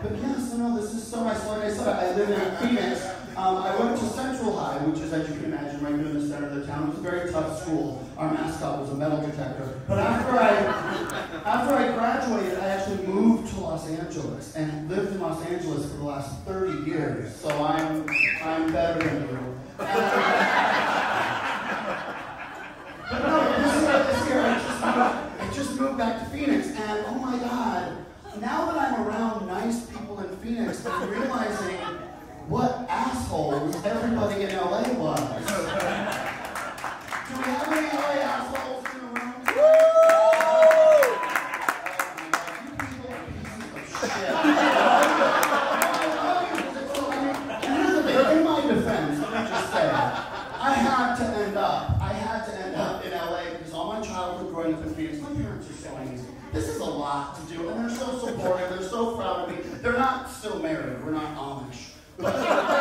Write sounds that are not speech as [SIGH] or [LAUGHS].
But yes, no, no, this is so nice. Like I said, I live in Phoenix. Um, I went to Central High, which is, as you can imagine, right in the center of the town. It was a very tough school. Our mascot was a metal detector. But after I, after I graduated, I actually moved to Los Angeles and lived in Los Angeles for the last 30 years. So I'm, I'm better than you. but no, this year, this year I just moved, I just moved back to Phoenix, and oh my God, now that I'm around nice people in Phoenix, I'm realizing what assholes everybody in LA was. Do we have any LA assholes in the room? In my defense, let me just say, I had to end up, I had to end up in LA because all my childhood growing up in Phoenix, my parents are. This is a lot to do, and they're so supportive, they're so proud of me. They're not still married, we're not Amish. But [LAUGHS]